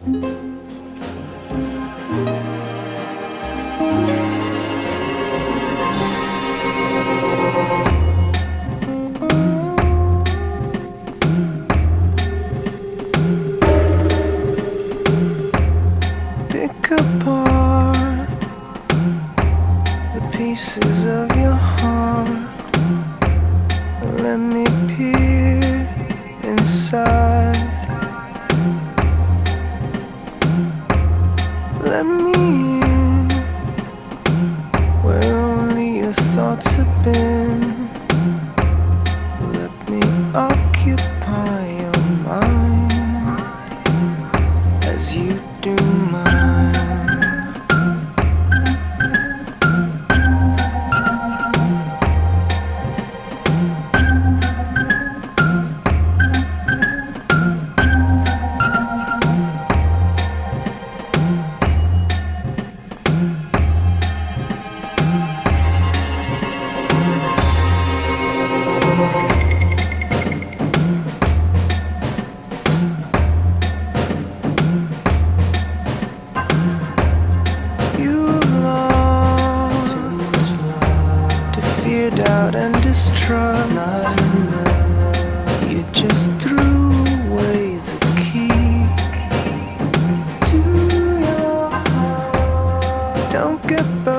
Pick apart the pieces of thoughts have been. Let me occupy your mind as you do fear, doubt, and distrust. You just threw away the key to your heart. Don't get burned.